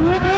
Woo!